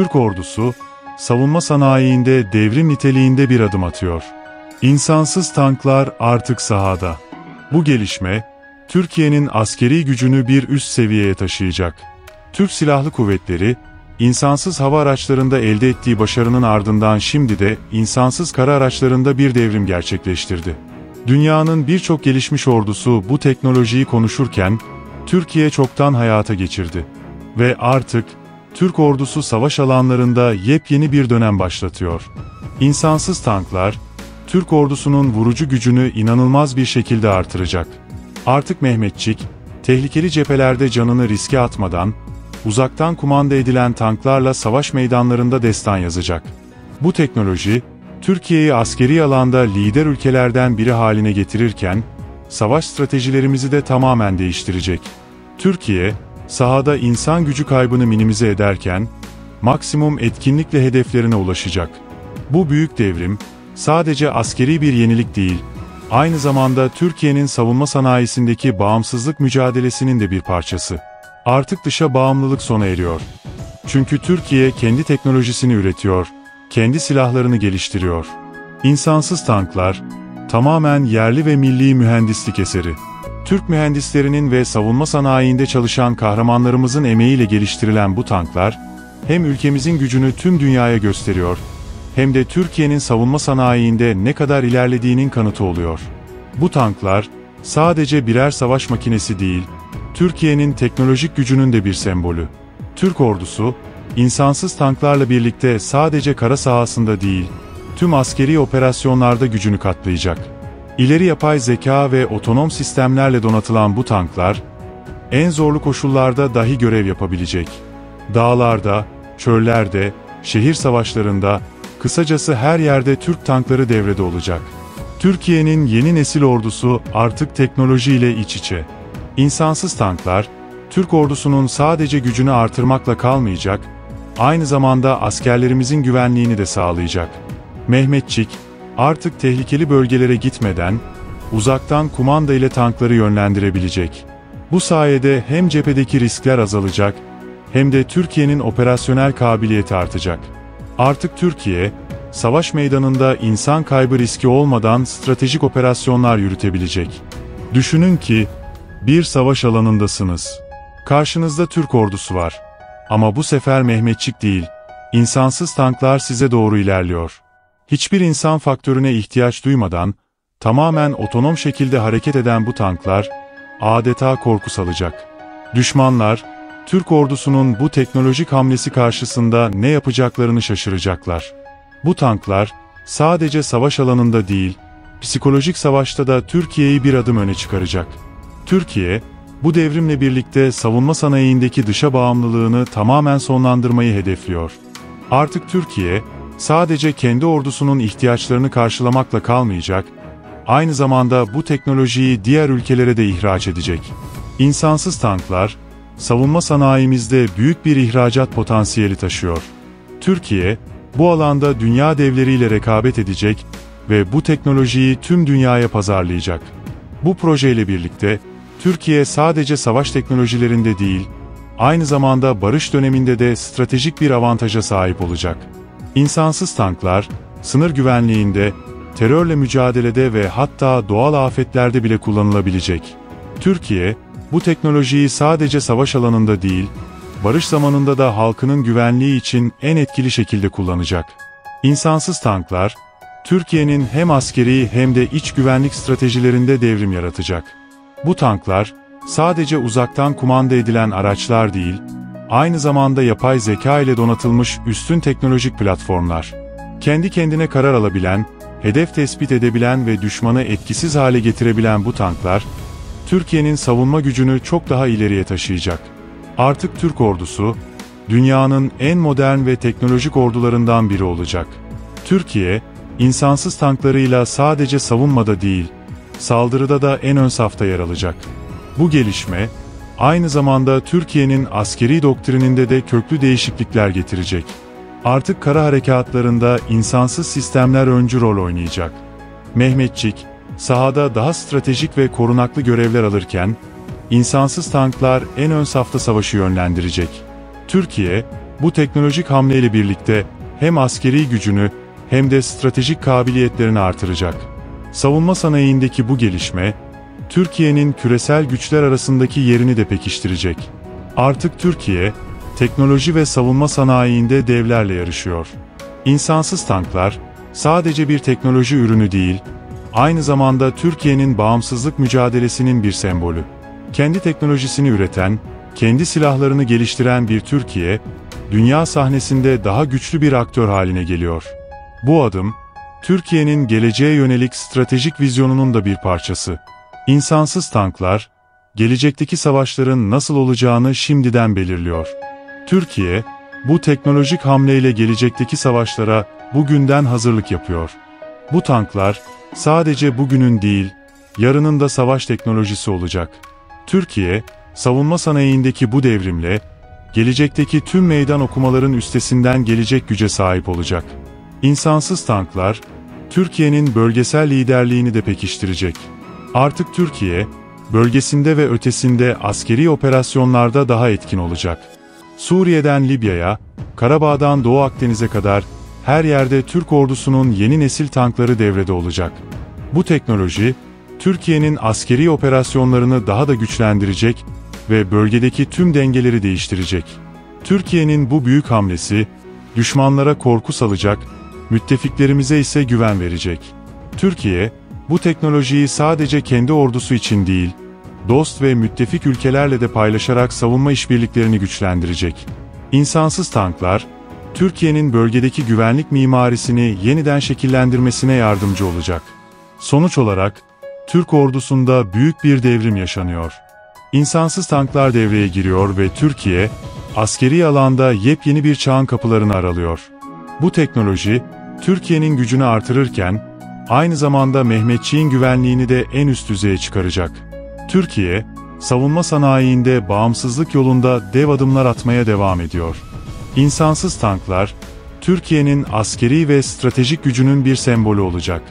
Türk ordusu, savunma sanayiinde devrim niteliğinde bir adım atıyor. İnsansız tanklar artık sahada. Bu gelişme, Türkiye'nin askeri gücünü bir üst seviyeye taşıyacak. Türk Silahlı Kuvvetleri, insansız hava araçlarında elde ettiği başarının ardından şimdi de insansız kara araçlarında bir devrim gerçekleştirdi. Dünyanın birçok gelişmiş ordusu bu teknolojiyi konuşurken, Türkiye çoktan hayata geçirdi. Ve artık, Türk ordusu savaş alanlarında yepyeni bir dönem başlatıyor. İnsansız tanklar, Türk ordusunun vurucu gücünü inanılmaz bir şekilde artıracak. Artık Mehmetçik, tehlikeli cephelerde canını riske atmadan, uzaktan kumanda edilen tanklarla savaş meydanlarında destan yazacak. Bu teknoloji, Türkiye'yi askeri alanda lider ülkelerden biri haline getirirken, savaş stratejilerimizi de tamamen değiştirecek. Türkiye, sahada insan gücü kaybını minimize ederken, maksimum etkinlikle hedeflerine ulaşacak. Bu büyük devrim, sadece askeri bir yenilik değil, aynı zamanda Türkiye'nin savunma sanayisindeki bağımsızlık mücadelesinin de bir parçası. Artık dışa bağımlılık sona eriyor. Çünkü Türkiye kendi teknolojisini üretiyor, kendi silahlarını geliştiriyor. İnsansız tanklar, tamamen yerli ve milli mühendislik eseri. Türk mühendislerinin ve savunma sanayinde çalışan kahramanlarımızın emeğiyle geliştirilen bu tanklar, hem ülkemizin gücünü tüm dünyaya gösteriyor, hem de Türkiye'nin savunma sanayinde ne kadar ilerlediğinin kanıtı oluyor. Bu tanklar, sadece birer savaş makinesi değil, Türkiye'nin teknolojik gücünün de bir sembolü. Türk ordusu, insansız tanklarla birlikte sadece kara sahasında değil, tüm askeri operasyonlarda gücünü katlayacak. İleri yapay zeka ve otonom sistemlerle donatılan bu tanklar, en zorlu koşullarda dahi görev yapabilecek. Dağlarda, çöllerde, şehir savaşlarında, kısacası her yerde Türk tankları devrede olacak. Türkiye'nin yeni nesil ordusu artık teknolojiyle iç içe. İnsansız tanklar, Türk ordusunun sadece gücünü artırmakla kalmayacak, aynı zamanda askerlerimizin güvenliğini de sağlayacak. Mehmetçik, artık tehlikeli bölgelere gitmeden, uzaktan kumanda ile tankları yönlendirebilecek. Bu sayede hem cephedeki riskler azalacak, hem de Türkiye'nin operasyonel kabiliyeti artacak. Artık Türkiye, savaş meydanında insan kaybı riski olmadan stratejik operasyonlar yürütebilecek. Düşünün ki, bir savaş alanındasınız. Karşınızda Türk ordusu var. Ama bu sefer Mehmetçik değil, insansız tanklar size doğru ilerliyor. Hiçbir insan faktörüne ihtiyaç duymadan, tamamen otonom şekilde hareket eden bu tanklar, adeta korku salacak. Düşmanlar, Türk ordusunun bu teknolojik hamlesi karşısında ne yapacaklarını şaşıracaklar. Bu tanklar, sadece savaş alanında değil, psikolojik savaşta da Türkiye'yi bir adım öne çıkaracak. Türkiye, bu devrimle birlikte savunma sanayindeki dışa bağımlılığını tamamen sonlandırmayı hedefliyor. Artık Türkiye, sadece kendi ordusunun ihtiyaçlarını karşılamakla kalmayacak, aynı zamanda bu teknolojiyi diğer ülkelere de ihraç edecek. İnsansız tanklar, savunma sanayimizde büyük bir ihracat potansiyeli taşıyor. Türkiye, bu alanda dünya devleriyle rekabet edecek ve bu teknolojiyi tüm dünyaya pazarlayacak. Bu projeyle birlikte, Türkiye sadece savaş teknolojilerinde değil, aynı zamanda barış döneminde de stratejik bir avantaja sahip olacak. İnsansız tanklar, sınır güvenliğinde, terörle mücadelede ve hatta doğal afetlerde bile kullanılabilecek. Türkiye, bu teknolojiyi sadece savaş alanında değil, barış zamanında da halkının güvenliği için en etkili şekilde kullanacak. İnsansız tanklar, Türkiye'nin hem askeri hem de iç güvenlik stratejilerinde devrim yaratacak. Bu tanklar, sadece uzaktan kumanda edilen araçlar değil, aynı zamanda yapay zeka ile donatılmış üstün teknolojik platformlar. Kendi kendine karar alabilen, hedef tespit edebilen ve düşmanı etkisiz hale getirebilen bu tanklar, Türkiye'nin savunma gücünü çok daha ileriye taşıyacak. Artık Türk ordusu, dünyanın en modern ve teknolojik ordularından biri olacak. Türkiye, insansız tanklarıyla sadece savunmada değil, saldırıda da en ön safta yer alacak. Bu gelişme, aynı zamanda Türkiye'nin askeri doktrininde de köklü değişiklikler getirecek. Artık kara harekatlarında insansız sistemler öncü rol oynayacak. Mehmetçik, sahada daha stratejik ve korunaklı görevler alırken, insansız tanklar en ön safta savaşı yönlendirecek. Türkiye, Bu teknolojik hamleyle birlikte hem askeri gücünü hem de stratejik kabiliyetlerini artıracak. Savunma sanayindeki bu gelişme, Türkiye'nin küresel güçler arasındaki yerini de pekiştirecek. Artık Türkiye, teknoloji ve savunma sanayiinde devlerle yarışıyor. İnsansız tanklar, sadece bir teknoloji ürünü değil, aynı zamanda Türkiye'nin bağımsızlık mücadelesinin bir sembolü. Kendi teknolojisini üreten, kendi silahlarını geliştiren bir Türkiye, dünya sahnesinde daha güçlü bir aktör haline geliyor. Bu adım, Türkiye'nin geleceğe yönelik stratejik vizyonunun da bir parçası. İnsansız tanklar, gelecekteki savaşların nasıl olacağını şimdiden belirliyor. Türkiye, bu teknolojik hamleyle gelecekteki savaşlara bugünden hazırlık yapıyor. Bu tanklar, sadece bugünün değil, yarının da savaş teknolojisi olacak. Türkiye, savunma sanayindeki bu devrimle, gelecekteki tüm meydan okumaların üstesinden gelecek güce sahip olacak. İnsansız tanklar, Türkiye'nin bölgesel liderliğini de pekiştirecek. Artık Türkiye, bölgesinde ve ötesinde askeri operasyonlarda daha etkin olacak. Suriye'den Libya'ya, Karabağ'dan Doğu Akdeniz'e kadar her yerde Türk ordusunun yeni nesil tankları devrede olacak. Bu teknoloji, Türkiye'nin askeri operasyonlarını daha da güçlendirecek ve bölgedeki tüm dengeleri değiştirecek. Türkiye'nin bu büyük hamlesi, düşmanlara korku salacak, müttefiklerimize ise güven verecek. Türkiye, bu teknolojiyi sadece kendi ordusu için değil, dost ve müttefik ülkelerle de paylaşarak savunma işbirliklerini güçlendirecek. İnsansız tanklar, Türkiye'nin bölgedeki güvenlik mimarisini yeniden şekillendirmesine yardımcı olacak. Sonuç olarak, Türk ordusunda büyük bir devrim yaşanıyor. İnsansız tanklar devreye giriyor ve Türkiye, askeri alanda yepyeni bir çağın kapılarını aralıyor. Bu teknoloji, Türkiye'nin gücünü artırırken, aynı zamanda Mehmetçiğin güvenliğini de en üst düzeye çıkaracak. Türkiye, savunma sanayiinde bağımsızlık yolunda dev adımlar atmaya devam ediyor. İnsansız tanklar, Türkiye'nin askeri ve stratejik gücünün bir sembolü olacak.